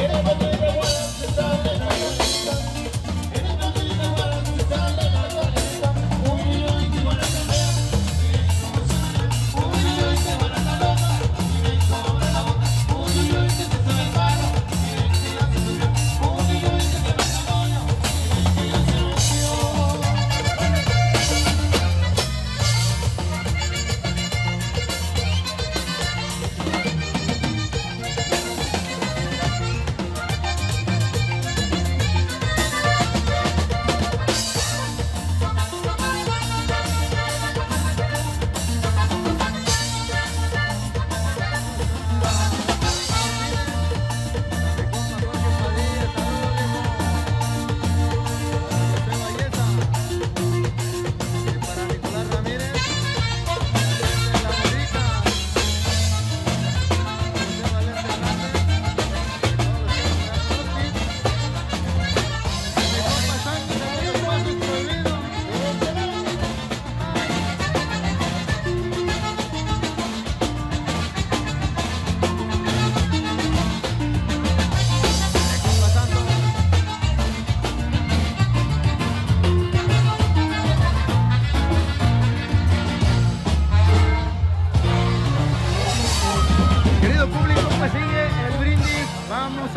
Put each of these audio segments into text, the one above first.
Yeah.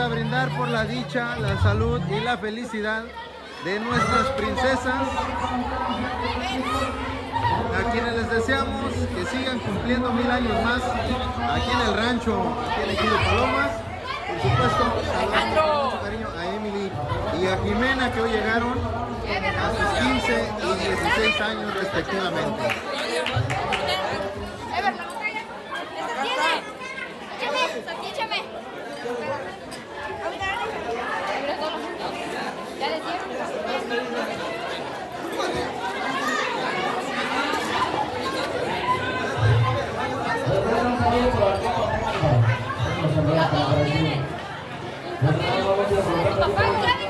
La dicha, la salud y la felicidad de nuestras princesas, a quienes les deseamos que sigan cumpliendo mil años más aquí en el rancho, aquí en Ejido Palomas. Por supuesto, con mucho cariño a Emily y a Jimena que hoy llegaron a sus 15 y 16 años respectivamente. Iya, iya. dia keluarga apa? Keluarga. Keluarga. Keluarga. Keluarga. Keluarga.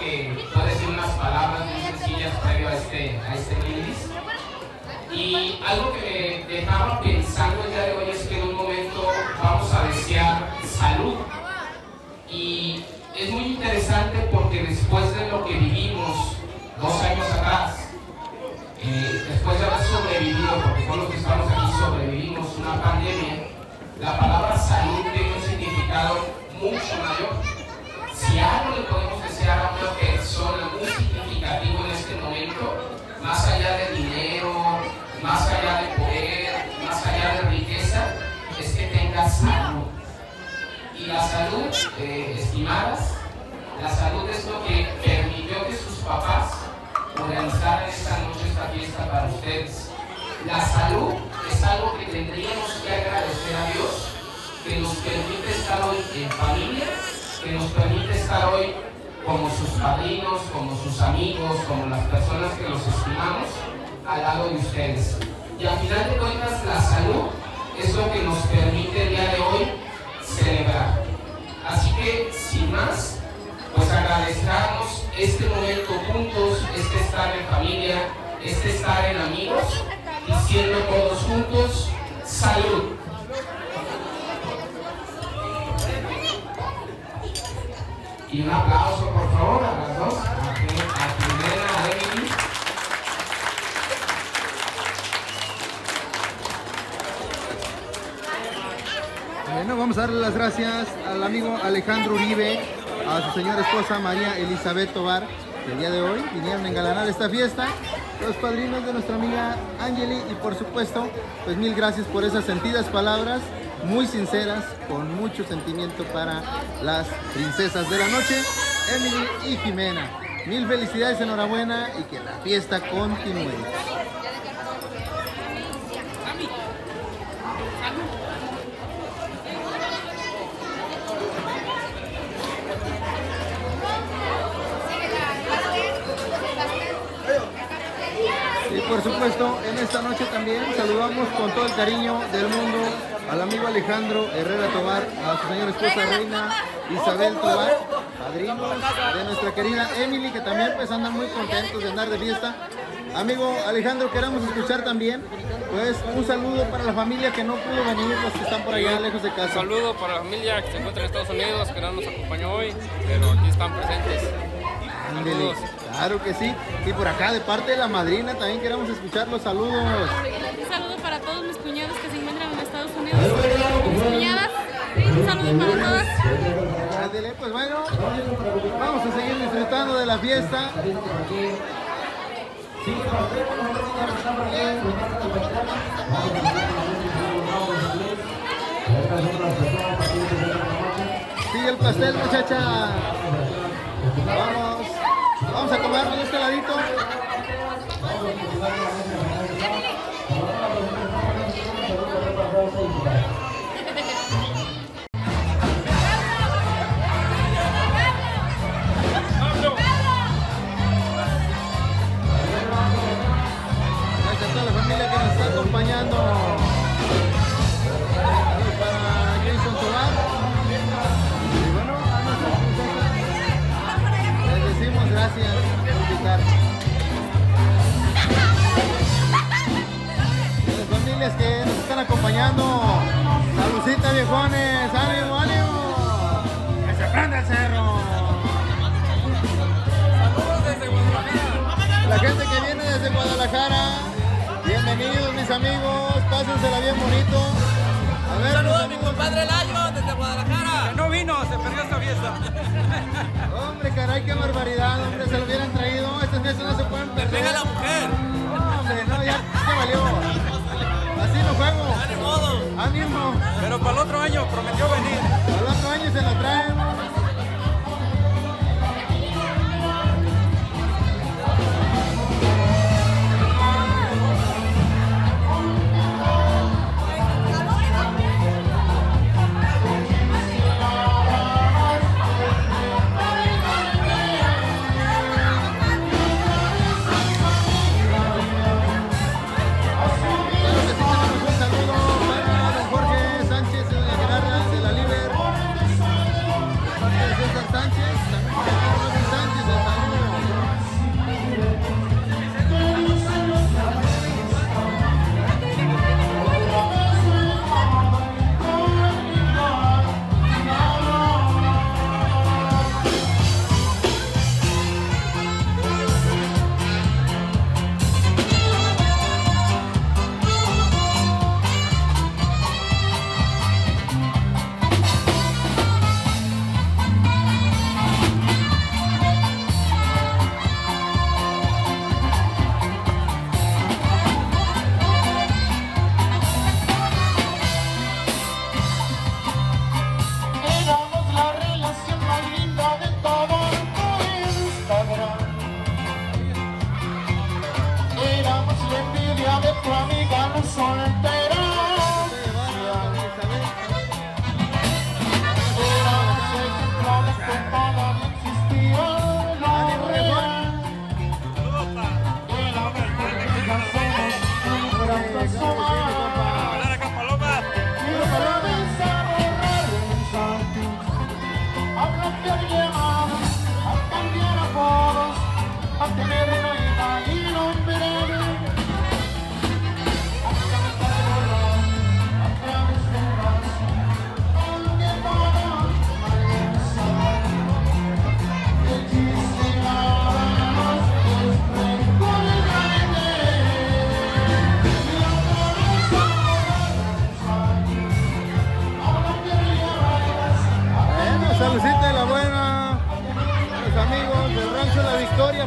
Que puede decir unas palabras muy sencillas previo a este, a este. Y algo que me dejaba pensando el día de hoy es que en un momento vamos a desear salud. Y es muy interesante porque después de lo que vivimos dos años atrás, eh, después de haber sobrevivido, porque todos los que estamos aquí sobrevivimos una pandemia, la palabra salud tiene un significado mucho mayor. Si algo le podemos desear a una persona muy significativo en este momento, más allá de dinero, más allá de poder, más allá de riqueza, es que tenga salud. Y la salud, eh, estimadas, la salud es lo que permitió que sus papás organizaran esta noche, esta fiesta para ustedes. La salud es algo que tendríamos que agradecer a Dios, que nos permite estar hoy en familia, que nos permite estar hoy como sus padrinos, como sus amigos, como las personas que los estimamos al lado de ustedes. Y al final de cuentas, la salud es lo que nos permite el día de hoy celebrar. Así que, sin más, pues agradecernos este momento juntos, este estar en familia, este estar en amigos, diciendo todos juntos, Y un aplauso, por favor, a las dos. Bueno, vamos a darle las gracias al amigo Alejandro Uribe, a su señora esposa María Elizabeth Tobar, que el día de hoy vinieron a engalanar esta fiesta, los padrinos de nuestra amiga Angeli y por supuesto, pues mil gracias por esas sentidas palabras, muy sinceras, con mucho sentimiento para las princesas de la noche, Emily y Jimena. Mil felicidades, enhorabuena y que la fiesta continúe. Y por supuesto, en esta noche también saludamos con todo el cariño del mundo al amigo Alejandro Herrera Tobar, a su señora esposa Reina Isabel Tobar, padrinos de nuestra querida Emily, que también pues andan muy contentos de andar de fiesta. Amigo Alejandro, queremos escuchar también, pues un saludo para la familia que no pudo venir, los que están por allá lejos de Un casa. saludo para la familia que se encuentra en Estados Unidos, que no nos acompañó hoy, pero aquí están presentes. Ándele. Claro que sí. Y por acá, de parte de la madrina, también queremos escuchar los saludos. Saludo para todos mis cuñados que se encuentran en Estados Unidos. Mis cuñadas, un saludo para todas. Pues bueno, vamos a seguir disfrutando de la fiesta. Sigue el pastel, muchacha. Vamos, vamos a comerlo de este ladito. Invitar. Y las familias que están acompañando. Saludcita viejones, ánimo, ánimo. Que se prenda el cerro. La gente que viene desde Guadalajara, bienvenidos mis amigos, pásensela bien bonito. A ver, Saludos a mi compadre Layo desde Guadalajara. No vino, se perdió esta fiesta. hombre, caray, qué barbaridad, hombre, se lo hubieran traído, estas fiestas no se pueden perder. Pero para el otro año prometió venir.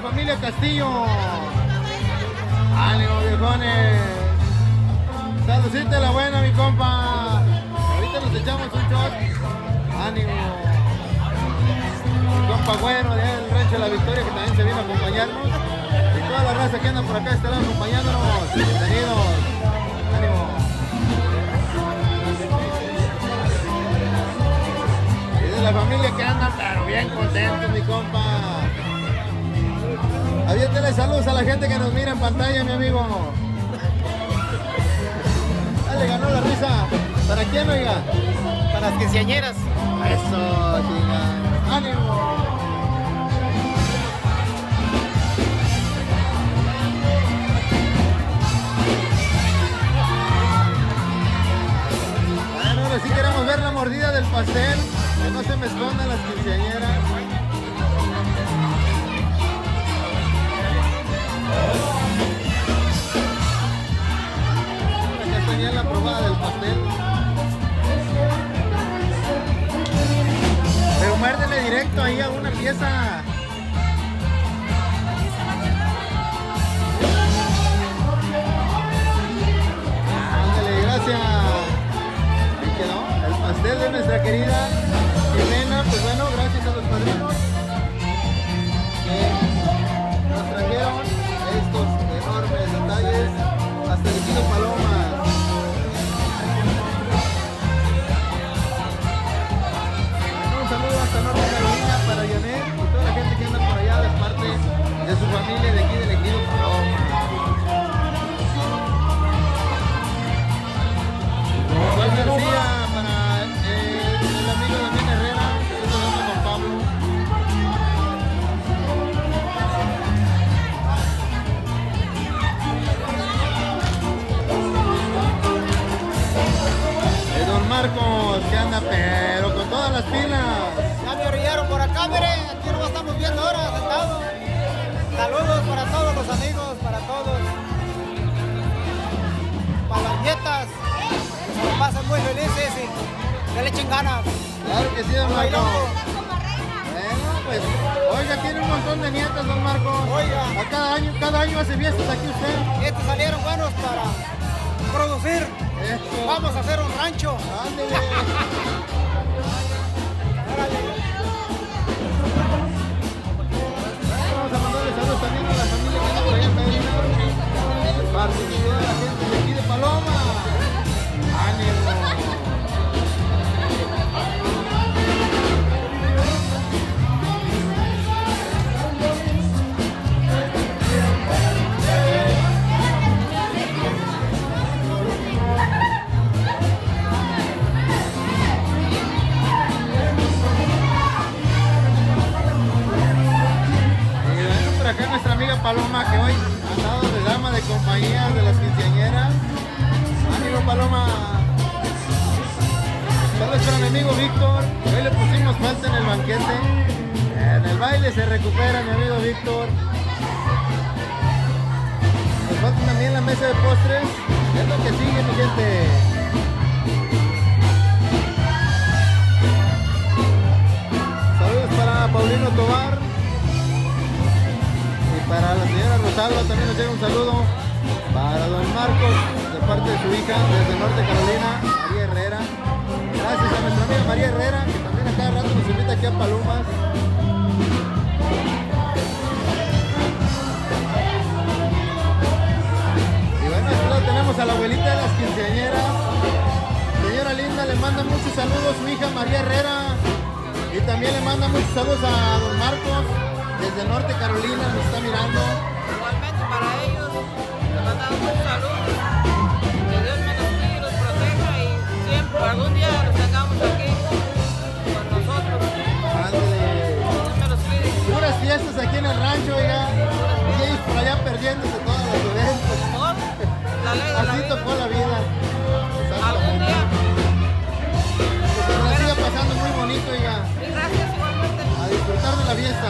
Familia Castillo. Ánimo, viejones. Saludcita de la buena, mi compa. Ahorita nos echamos un shot. Ánimo. Mi compa bueno de del Rancho La Victoria que también se vino a acompañarnos. Y toda la raza que anda por acá estará acompañándonos. Bienvenidos. Ánimo. Y de la familia que andan pero bien contentos, mi compa. Aviéntele saludos a la gente que nos mira en pantalla, mi amigo. Ah, le ganó la risa. ¿Para quién, oiga? Para las quinceañeras. Eso, chinga. ¡Ánimo! Bueno, ahora sí queremos ver la mordida del pastel. Que no se me escondan las quinceañeras. Pastel. Pero muérdele directo ahí a una pieza. Ándale, gracias. Ahí quedó el pastel de nuestra querida Jimena. Pues bueno, gracias a los padrinos que nos trajeron estos enormes detalles su familia de aquí del Ejido Paloma. Juan García Saludos para mi amigo Víctor. Hoy le pusimos falta en el banquete. En el baile se recupera mi amigo Víctor. Nos falta también la mesa de postres. Es lo que sigue mi gente. Saludos para Paulino Tobar. Y para la señora Rosalba también nos llega un saludo. Para don Marcos, parte de su hija, desde Norte Carolina, María Herrera. Gracias a nuestra amiga María Herrera, que también a cada rato nos invita aquí a Palomas. Y bueno, a la abuelita de las quinceañeras. Señora linda, le manda muchos saludos su hija María Herrera. Y también le manda muchos saludos a don Marcos, desde Norte Carolina, nos está mirando. Igualmente para ellos, les mandamos un saludo. Algún día los tengamos aquí con nosotros. Ándale. Puras fiestas aquí en el rancho, oiga. Y ellos por allá perdiéndose todos los eventos. Por la ley de la Así vida. tocó la vida. Algún día. Que se la siga pasando muy bonito, oiga. Gracias igualmente. A disfrutar de la fiesta.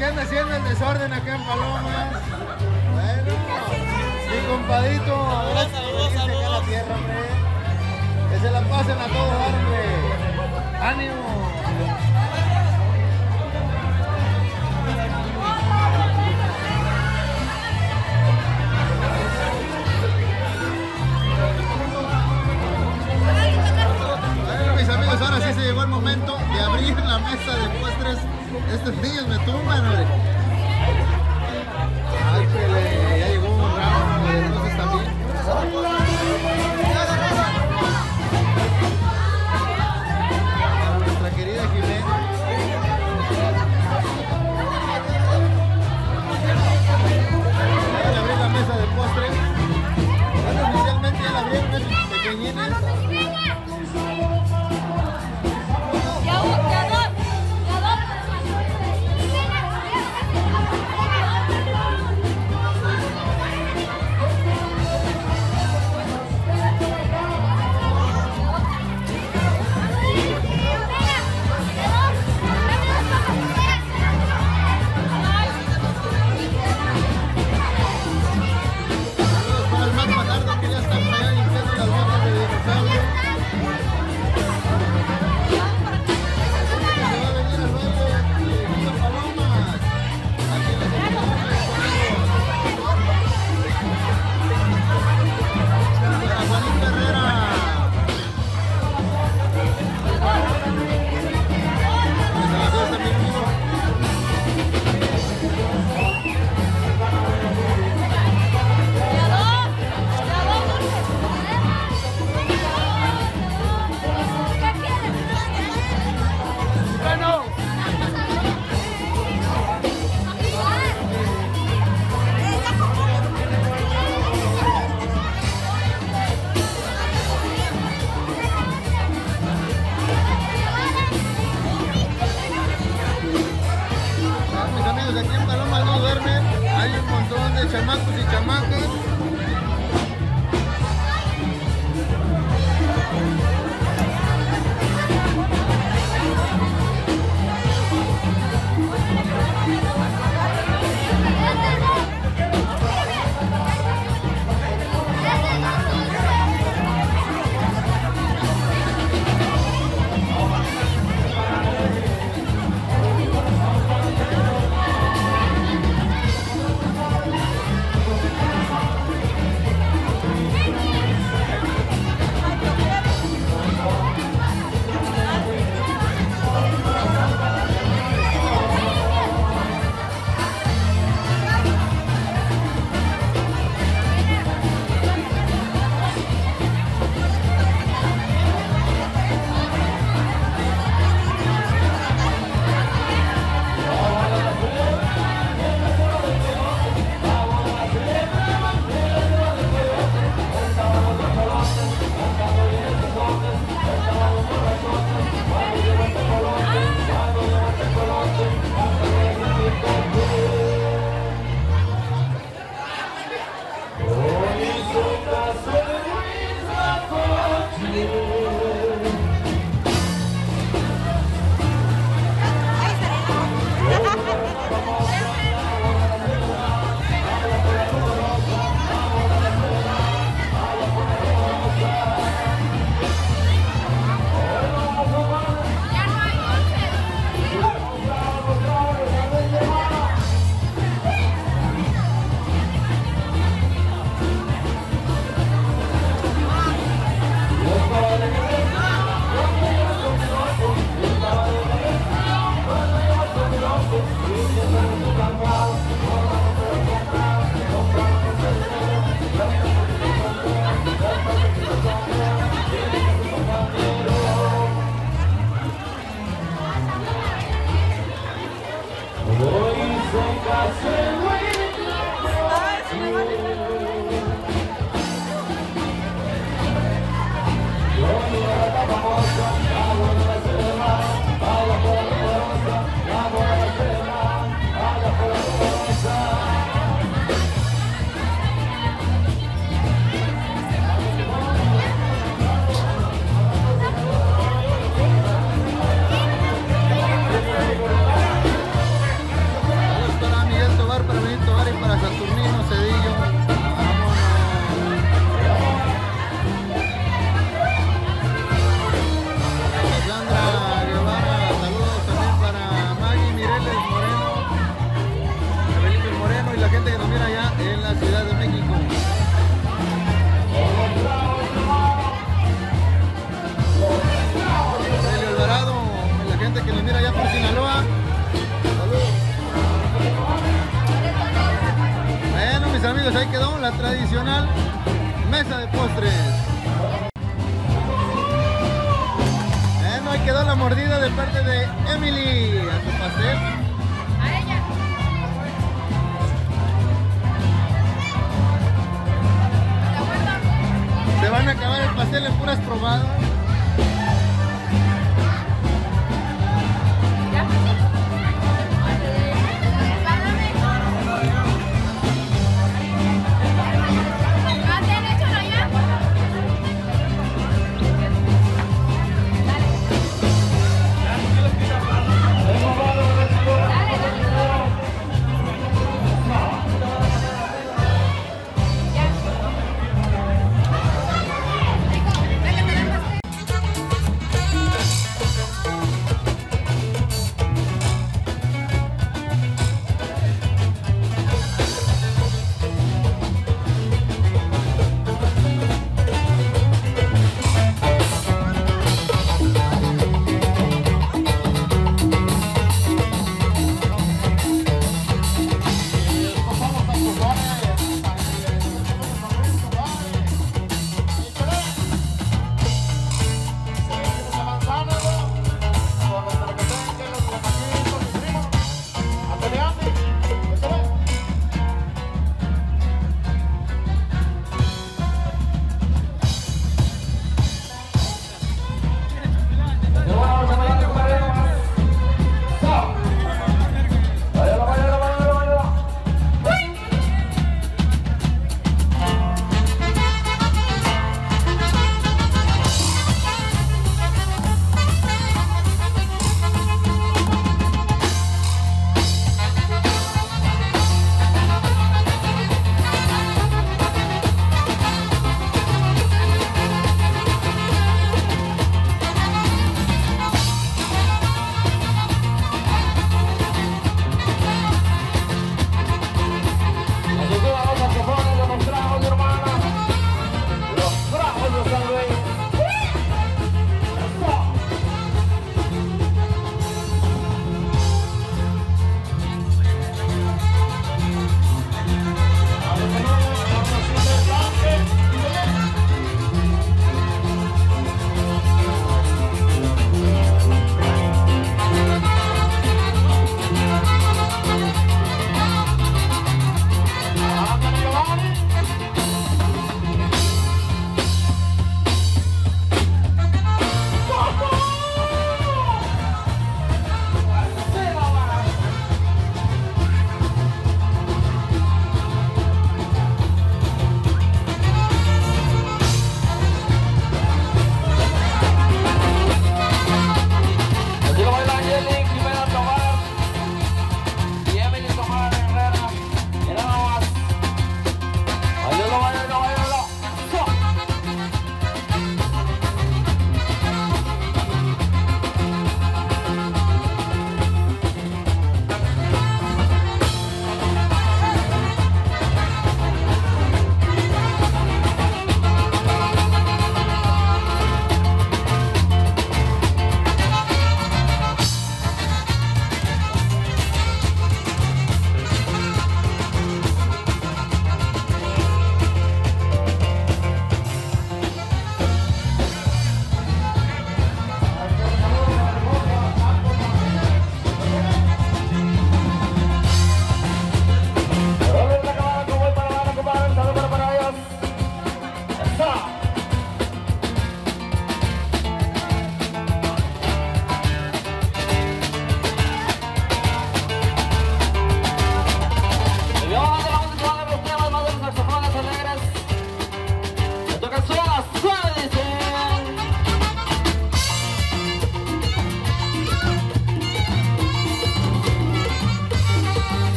Que anda haciendo el desorden acá en Palomas. Bueno, mi compadito. A ver, Saludos, saludos, acá la tierra, hombre. Que se la pasen a todo dar, hombre. Ánimo. Bueno, mis amigos, ahora sí se llegó el momento de abrir la mesa de postres. Estos niños me tumban, hombre. Ay, que le- ya llegó un ramo de rosas también. Para nuestra querida Jimena. Vayan a abrir la mesa de postres. Bueno, oficialmente ya la abrieron pequeñines. En puras probadas.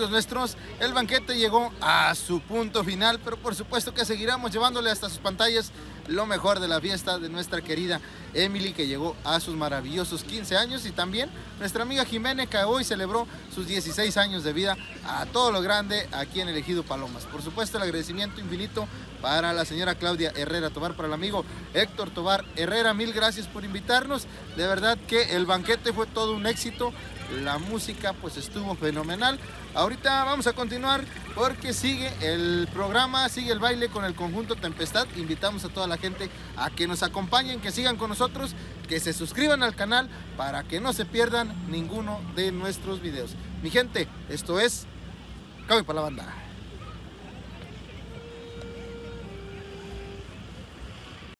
Amigos nuestros, el banquete llegó a su punto final, pero por supuesto que seguiremos llevándole hasta sus pantallas lo mejor de la fiesta de nuestra querida Emily que llegó a sus maravillosos 15 años y también nuestra amiga Jiménez que hoy celebró sus 16 años de vida a todo lo grande aquí en el Ejido Palomas. Por supuesto el agradecimiento infinito para la señora Claudia Herrera Tobar, para el amigo Héctor Tobar Herrera, mil gracias por invitarnos. De verdad que el banquete fue todo un éxito, la música pues estuvo fenomenal. Ahorita vamos a continuar porque sigue el programa, sigue el baile con el conjunto Tempestad. Invitamos a toda la gente a que nos acompañen, que sigan con nosotros, que se suscriban al canal para que no se pierdan ninguno de nuestros videos. Mi gente, esto es Cabe para la banda.